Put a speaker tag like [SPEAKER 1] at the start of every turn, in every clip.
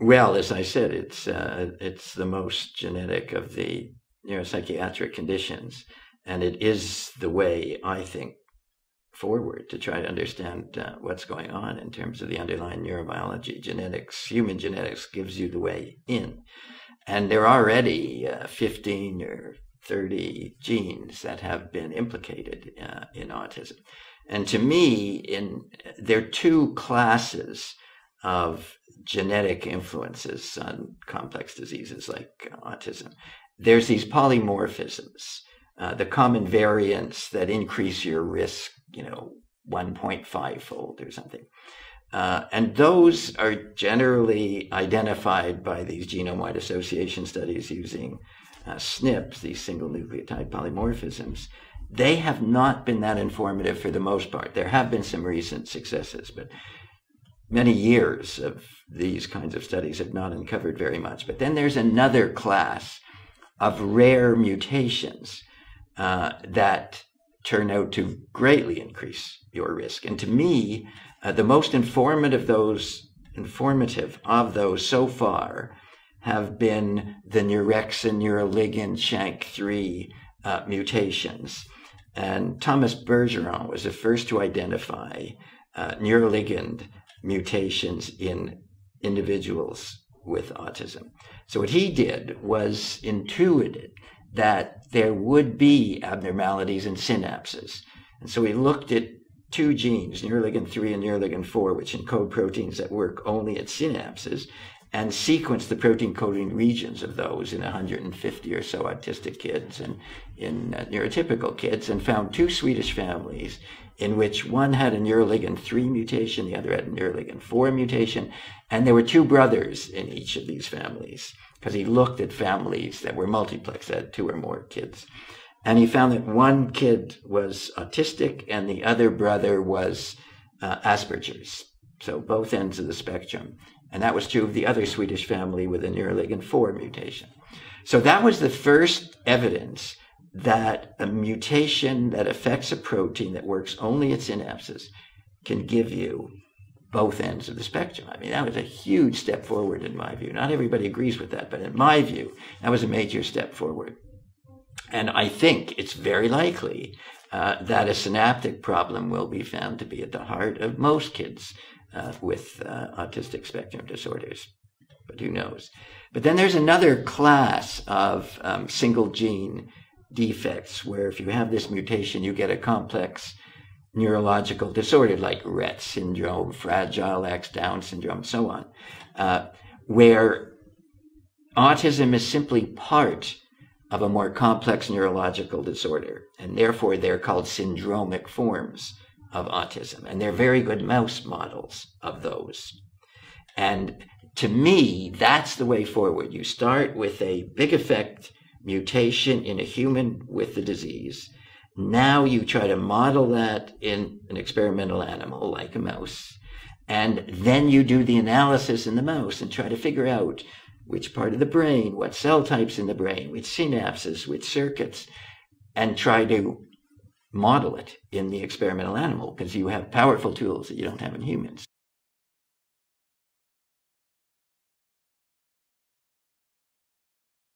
[SPEAKER 1] Well, as I said, it's uh, it's the most genetic of the neuropsychiatric conditions, and it is the way I think forward to try to understand uh, what's going on in terms of the underlying neurobiology. Genetics, human genetics, gives you the way in, and there are already uh, 15 or 30 genes that have been implicated uh, in autism. And to me, in there are two classes of genetic influences on complex diseases like autism. There's these polymorphisms, uh, the common variants that increase your risk, you know, 1.5 fold or something. Uh, and those are generally identified by these genome-wide association studies using uh, SNPs, these single nucleotide polymorphisms. They have not been that informative for the most part. There have been some recent successes, but many years of these kinds of studies have not uncovered very much. But then there's another class of rare mutations uh, that turn out to greatly increase your risk. And to me, uh, the most informative those informative of those so far have been the neurexin neuroligin shank3 uh, mutations. And Thomas Bourgeron was the first to identify uh, neuroligin mutations in individuals with autism. So what he did was intuited that there would be abnormalities in synapses. And so he looked at two genes, neuroligin 3 and neuroligin 4, which encode proteins that work only at synapses, and sequenced the protein coding regions of those in 150 or so autistic kids and in uh, neurotypical kids, and found two Swedish families in which one had a neuroligin 3 mutation, the other had a neuroligin 4 mutation, and there were two brothers in each of these families because he looked at families that were multiplex, that had two or more kids. And he found that one kid was autistic and the other brother was uh, Asperger's. So both ends of the spectrum. And that was true of the other Swedish family with a neuroligin 4 mutation. So that was the first evidence that a mutation that affects a protein that works only at synapses can give you both ends of the spectrum. I mean, that was a huge step forward in my view. Not everybody agrees with that, but in my view, that was a major step forward. And I think it's very likely uh, that a synaptic problem will be found to be at the heart of most kids uh, with uh, autistic spectrum disorders. But who knows? But then there's another class of um, single gene defects where if you have this mutation, you get a complex neurological disorder like Rett syndrome, Fragile X, Down syndrome, so on, uh, where autism is simply part of a more complex neurological disorder, and therefore they're called syndromic forms of autism, and they're very good mouse models of those. And to me, that's the way forward. You start with a big effect mutation in a human with the disease now you try to model that in an experimental animal like a mouse, and then you do the analysis in the mouse and try to figure out which part of the brain, what cell types in the brain, which synapses, which circuits, and try to model it in the experimental animal because you have powerful tools that you don't have in humans.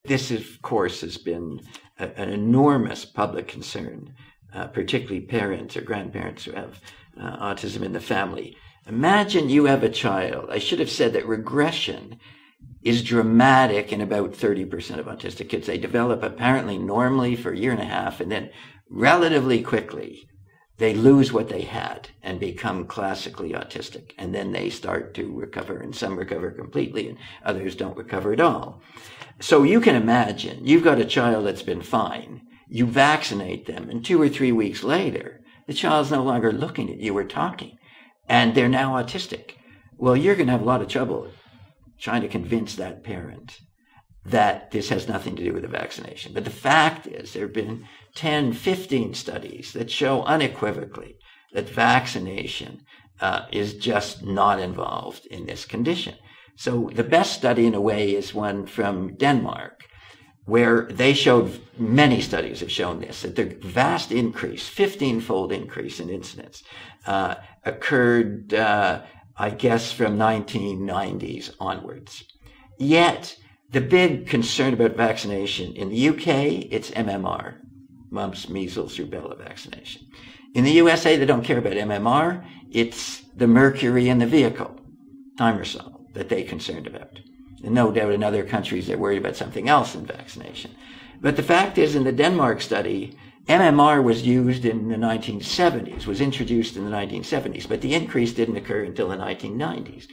[SPEAKER 1] This, of course, has been a, an enormous public concern, uh, particularly parents or grandparents who have uh, autism in the family. Imagine you have a child. I should have said that regression is dramatic in about 30% of autistic kids. They develop apparently normally for a year and a half, and then relatively quickly, they lose what they had and become classically autistic. And then they start to recover, and some recover completely, and others don't recover at all. So you can imagine you've got a child that's been fine. You vaccinate them, and two or three weeks later, the child's no longer looking at you or talking, and they're now autistic. Well, you're going to have a lot of trouble trying to convince that parent that this has nothing to do with the vaccination. But the fact is, there have been 10, 15 studies that show unequivocally that vaccination uh, is just not involved in this condition. So the best study in a way is one from Denmark, where they showed many studies have shown this that the vast increase, 15 fold increase in incidence, uh, occurred uh, I guess, from 1990s onwards. Yet, the big concern about vaccination in the UK, it's MMR, mumps, measles, rubella vaccination. In the USA, they don't care about MMR. It's the mercury in the vehicle, thimerosal, that they're concerned about. And no doubt in other countries, they're worried about something else in vaccination. But the fact is, in the Denmark study, MMR was used in the 1970s, was introduced in the 1970s, but the increase didn't occur until the 1990s.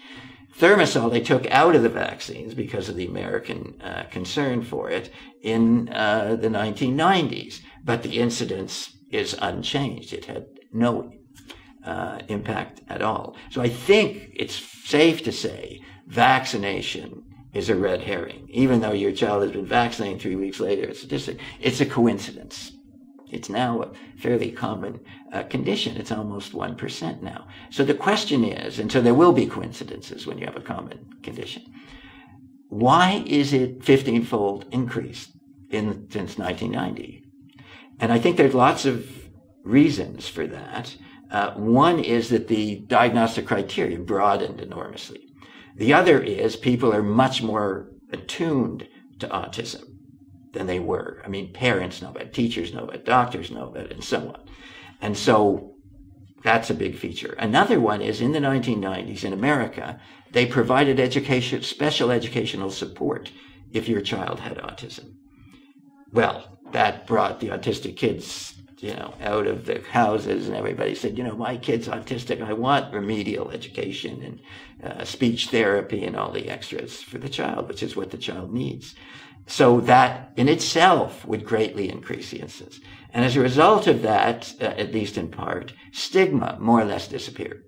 [SPEAKER 1] Thimerosal they took out of the vaccines because of the American uh, concern for it in uh, the 1990s, but the incidence is unchanged. It had no uh, impact at all. So I think it's safe to say vaccination is a red herring. Even though your child has been vaccinated three weeks later, it's a, it's a coincidence. It's now a fairly common uh, condition. It's almost 1% now. So the question is, and so there will be coincidences when you have a common condition. Why is it 15 fold increased in, since 1990? And I think there's lots of reasons for that. Uh, one is that the diagnostic criteria broadened enormously. The other is people are much more attuned to autism than they were. I mean, parents know about it, teachers know about it, doctors know about it, and so on. And so that's a big feature. Another one is in the 1990s in America, they provided education, special educational support if your child had autism. Well, that brought the autistic kids, you know, out of the houses, and everybody said, you know, my kid's autistic. I want remedial education and uh, speech therapy and all the extras for the child, which is what the child needs. So that in itself would greatly increase the incidence. And as a result of that, uh, at least in part, stigma more or less disappeared.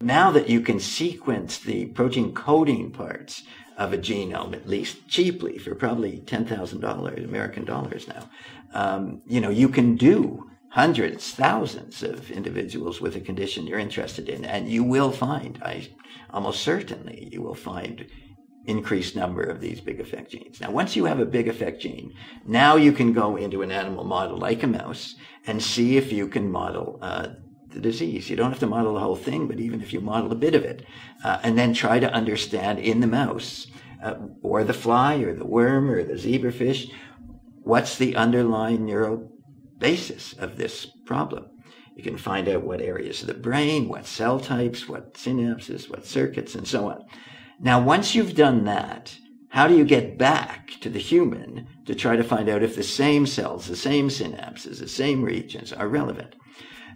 [SPEAKER 1] Now that you can sequence the protein coding parts of a genome, at least cheaply for probably $10,000 American dollars now, um, you know, you can do hundreds, thousands of individuals with a condition you're interested in, and you will find, I almost certainly, you will find increased number of these big effect genes. Now, once you have a big effect gene, now you can go into an animal model like a mouse and see if you can model uh, the disease. You don't have to model the whole thing, but even if you model a bit of it, uh, and then try to understand in the mouse uh, or the fly or the worm or the zebrafish, what's the underlying neural basis of this problem. You can find out what areas of the brain, what cell types, what synapses, what circuits, and so on. Now, once you've done that, how do you get back to the human to try to find out if the same cells, the same synapses, the same regions are relevant?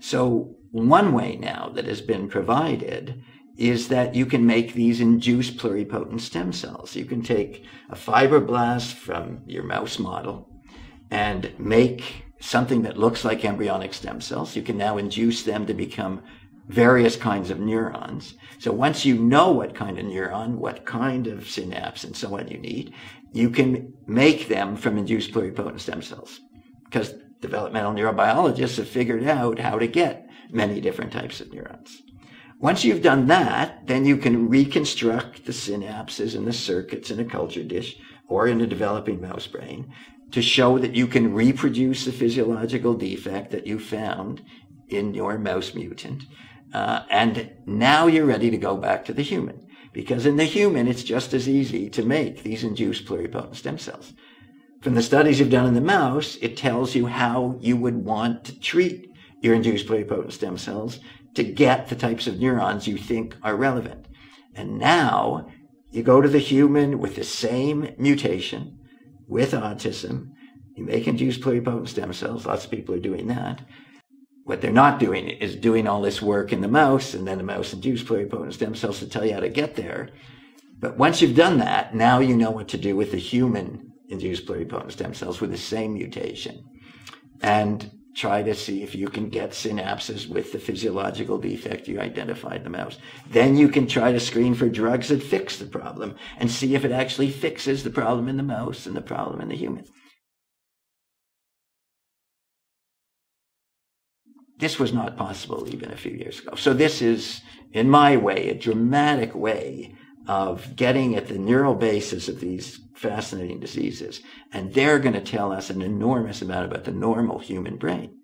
[SPEAKER 1] So one way now that has been provided is that you can make these induced pluripotent stem cells. You can take a fibroblast from your mouse model and make something that looks like embryonic stem cells. You can now induce them to become various kinds of neurons. So once you know what kind of neuron, what kind of synapse and so on you need, you can make them from induced pluripotent stem cells. Because developmental neurobiologists have figured out how to get many different types of neurons. Once you've done that, then you can reconstruct the synapses and the circuits in a culture dish or in a developing mouse brain to show that you can reproduce the physiological defect that you found in your mouse mutant. Uh, and now you're ready to go back to the human. Because in the human, it's just as easy to make these induced pluripotent stem cells. From the studies you've done in the mouse, it tells you how you would want to treat your induced pluripotent stem cells to get the types of neurons you think are relevant. And now you go to the human with the same mutation, with autism. You make induce pluripotent stem cells. Lots of people are doing that. What they're not doing is doing all this work in the mouse and then the mouse induce pluripotent stem cells to tell you how to get there. But once you've done that, now you know what to do with the human induced pluripotent stem cells with the same mutation. And try to see if you can get synapses with the physiological defect you identified in the mouse. Then you can try to screen for drugs that fix the problem and see if it actually fixes the problem in the mouse and the problem in the human. This was not possible even a few years ago. So this is, in my way, a dramatic way of getting at the neural basis of these fascinating diseases. And they're going to tell us an enormous amount about the normal human brain.